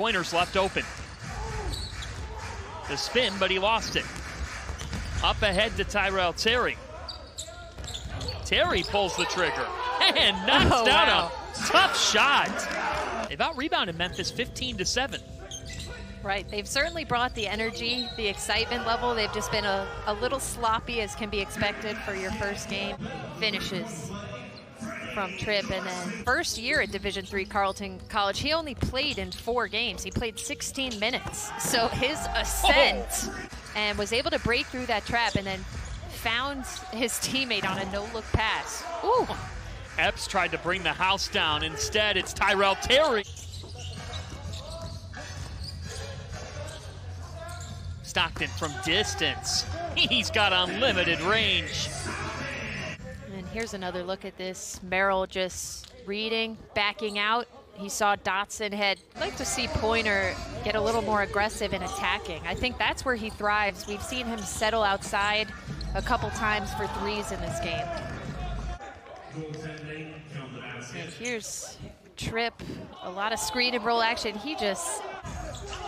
Pointer's left open. The spin, but he lost it. Up ahead to Tyrell Terry. Terry pulls the trigger and knocks Oh, down wow. a tough shot. They've out rebounded Memphis 15 to 7. Right, they've certainly brought the energy, the excitement level. They've just been a, a little sloppy as can be expected for your first game. Finishes from Tripp and then first year at Division Three Carleton College, he only played in four games. He played 16 minutes. So his ascent and was able to break through that trap and then found his teammate on a no-look pass. Ooh, Epps tried to bring the house down. Instead, it's Tyrell Terry. Stockton from distance. He's got unlimited range. And here's another look at this. Merrill just reading, backing out. He saw Dotson had I'd like to see Pointer get a little more aggressive in attacking. I think that's where he thrives. We've seen him settle outside a couple times for threes in this game. And here's Trip, a lot of screen and roll action. He just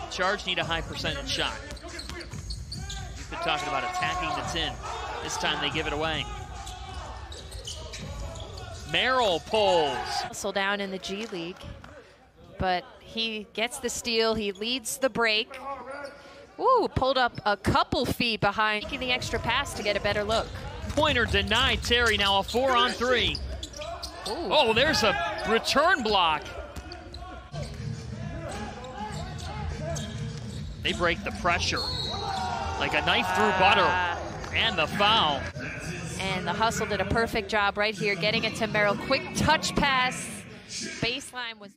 Charge need a high percentage shot. You've been talking about attacking that's in. This time they give it away. Merrill pulls. hustle down in the G League, but he gets the steal. He leads the break. Ooh, pulled up a couple feet behind, making the extra pass to get a better look. Pointer denied Terry. Now a four on three. Oh, there's a return block. They break the pressure like a knife through butter. Ah. And the foul. And the hustle did a perfect job right here, getting it to Merrill. Quick touch pass. Baseline was.